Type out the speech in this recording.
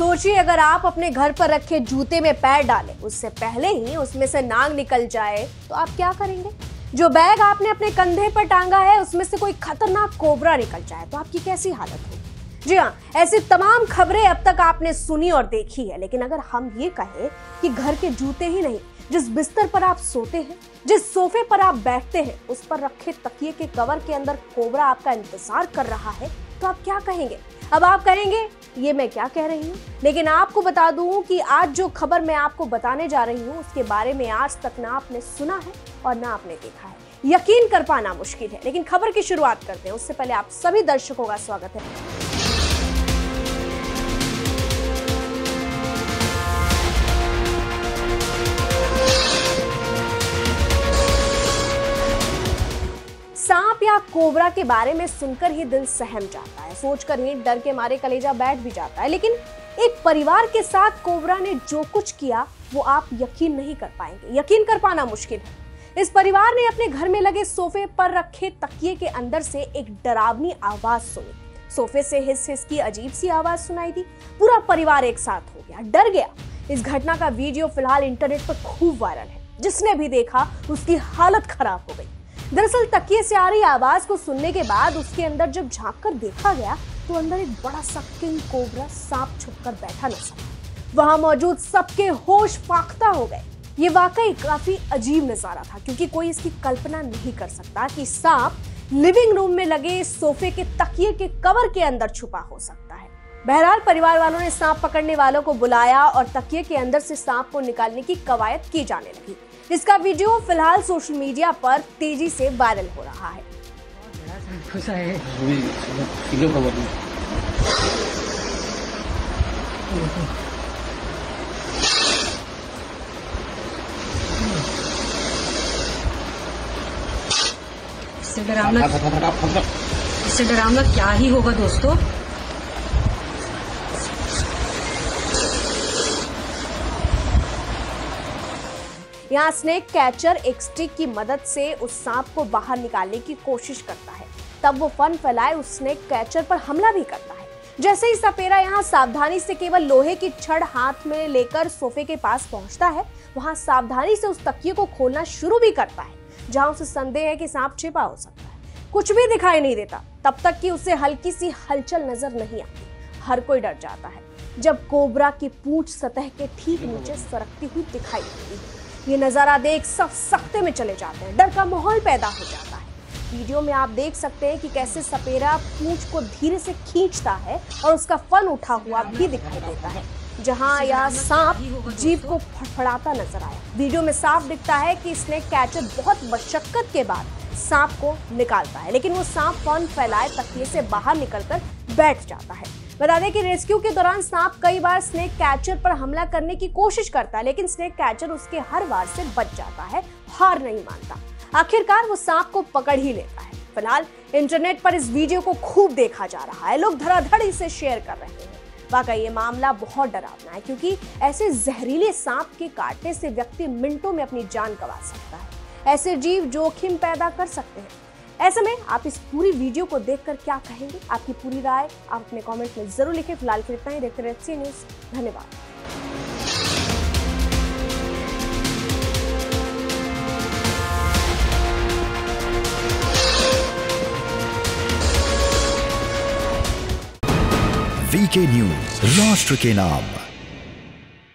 सोचिए, अगर आप अपने घर पर रखे जूते में पैर डालें, उससे पहले ही उसमें से नाग निकल जाए तो आप क्या करेंगे? जो बैग आपने अपने कंधे पर टांगा है, उसमें से कोई खतरनाक कोबरा निकल जाए तो आपकी कैसी हालत होगी? जी हाँ ऐसी तमाम खबरें अब तक आपने सुनी और देखी है, लेकिन अगर हम ये कहें कि घर के जूते ही नहीं, जिस बिस्तर पर आप सोते हैं, जिस सोफे पर आप बैठते हैं, उस पर रखे तकिए के कवर के अंदर कोबरा आपका इंतज़ार कर रहा है तो आप क्या कहेंगे? अब आप कहेंगे ये मैं क्या कह रही हूँ? लेकिन आपको बता दूँ कि आज जो खबर मैं आपको बताने जा रही हूँ, उसके बारे में आज तक ना आपने सुना है और ना आपने देखा है। यकीन कर पाना मुश्किल है, लेकिन खबर की शुरुआत करते हैं। उससे पहले आप सभी दर्शकों का स्वागत है। या कोबरा के बारे में सुनकर ही दिल सहम जाता है। सोचकर ही डर के मारे कलेजा बैठ भी जाता है। लेकिन एक परिवार के साथ कोबरा ने जो कुछ किया, वो आप यकीन नहीं कर पाएँगे। यकीन कर पाना मुश्किल है। इस परिवार ने अपने घर में लगे सोफे पर रखे तकिए के अंदर से एक डरावनी आवाज़ सुनी। सोफे से हिस हिस की अजीब सी आवाज़ सुनाई दी। पूरा परिवार एक साथ हो गया। डर गया। इस घटना का वीडियो फ़िलहाल इंटरनेट पर खूब वायरल है। जिसने भी देखा, उसकी हालत खराब हो गई। दरअसल तकिए से आ रही आवाज़ को सुनने के बाद उसके अंदर जब झाँक कर देखा गया तो अंदर एक बड़ा सा किंग कोबरा सांप छुपकर बैठा नज़र वहाँ मौजूद सबके होश फाख्ता हो गए। ये वाकई काफ़ी अजीब नज़ारा था, क्योंकि कोई इसकी कल्पना नहीं कर सकता कि सांप लिविंग रूम में लगे सोफे के तकिए के कवर के अंदर छुपा हो सकता है। बहरहाल, परिवार वालों ने सांप पकड़ने वालों को बुलाया और तकिए के अंदर से सांप को निकालने की कवायद की जाने लगी। इसका वीडियो फ़िलहाल सोशल मीडिया पर तेज़ी से वायरल हो रहा है। इससे डरावना इससे डरावना क्या ही होगा दोस्तों? यहाँ स्नेक कैचर एक स्टिक की मदद से उस सांप को बाहर निकालने की कोशिश करता है। तब वो फन फैलाए उस स्नेक कैचर पर हमला भी करता है। जैसे ही सपेरा यहाँ सावधानी से केवल लोहे की छड़ हाथ में लेकर सोफे के पास पहुँचता है, वहाँ सावधानी से उस तकिए को खोलना शुरू भी करता है, जहाँ उसे संदेह है कि सांप छिपा हो सकता है। कुछ भी दिखाई नहीं देता, तब तक कि उसे हल्की सी हलचल नज़र नहीं आती। हर कोई डर जाता है, जब कोबरा की पूंछ सतह के ठीक नीचे सरकती हुई दिखाई देती है। ये नज़ारा देख सब सख्ते में चले जाते हैं। डर का माहौल पैदा हो जाता है। वीडियो में आप देख सकते हैं कि कैसे सपेरा पूंछ को धीरे से खींचता है और उसका फन उठा हुआ भी दिखाई देता है। जहाँ यह सांप जीव को फड़फड़ाता नज़र आया। वीडियो में साफ़ दिखता है कि स्नेक कैचर बहुत मशक्कत के बाद सांप को निकालता है, लेकिन वो सांप फन फैलाए तकिए से बाहर निकलकर बैठ जाता है। बता दें कि रेस्क्यू के दौरान सांप कई बार स्नेक कैचर पर हमला करने की कोशिश करता है, लेकिन स्नेक कैचर उसके हर वार से बच जाता है, हार नहीं मानता। आखिरकार वो सांप को पकड़ ही लेता है। फ़िलहाल इंटरनेट पर इस वीडियो को खूब देखा जा रहा है, लोग धड़ाधड़ इसे शेयर कर रहे हैं। वाकई ये मामला बहुत डरावना है, क्योंकि ऐसे जहरीले सांप के काटने से व्यक्ति मिनटों में अपनी जान गंवा सकता है। ऐसे जीव जोखिम पैदा कर सकते हैं। ऐसे में आप इस पूरी वीडियो को देखकर क्या कहेंगे? आपकी पूरी राय आप अपने कमेंट में ज़रूर लिखें। फ़िलहाल के इतना ही। देखते रहे सी न्यूज़ धन्यवाद। वीके न्यूज़ राष्ट्र के नाम।